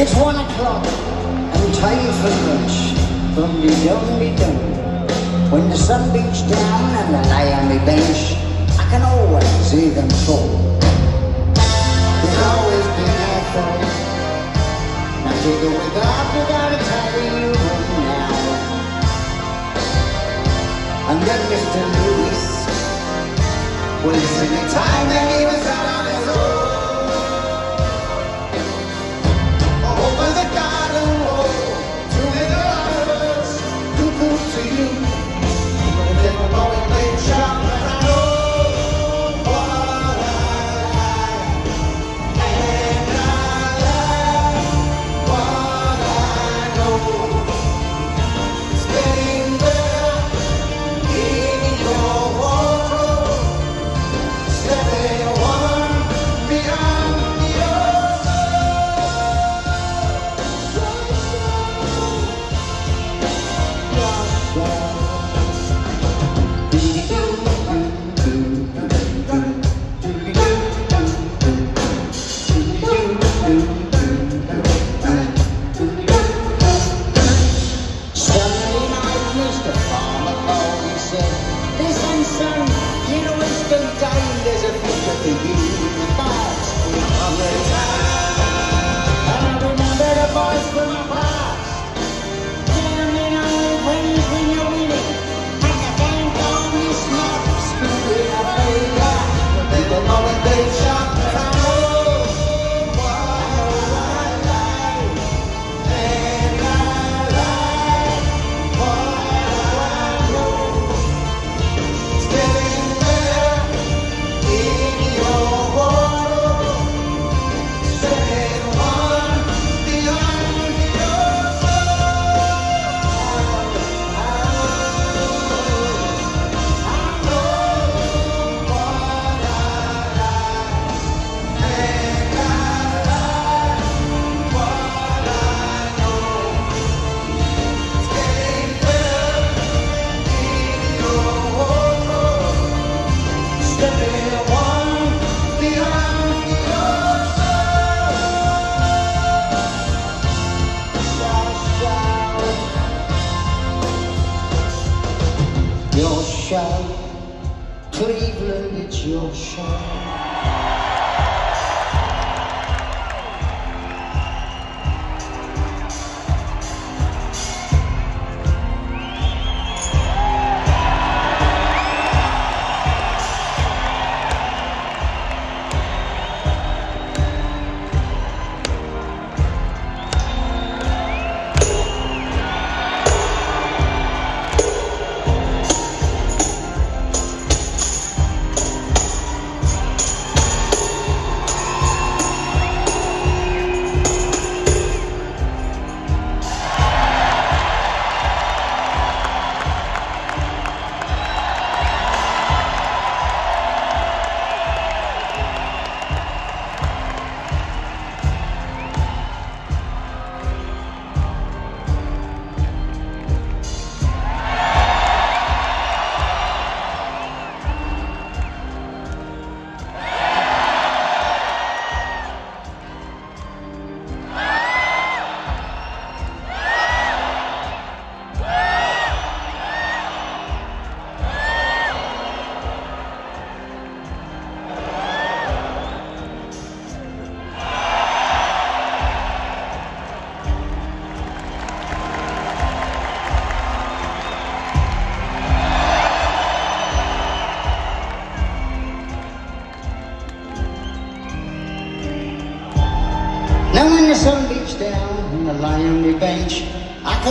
It's one o'clock and time for lunch. From be done, be done. When the sun beats down and I lie on my bench, I can always see them talk. There's always been a thought. Now take a wake up, you gotta tell you now. And then Mr. Lewis will sing a time that he was out on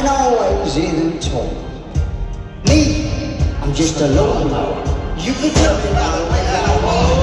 always them talk. Me, I'm just a lone. You can tell me by the way that I walk.